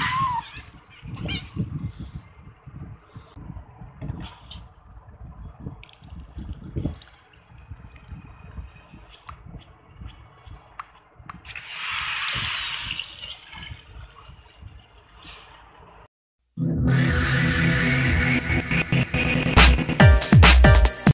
Ah!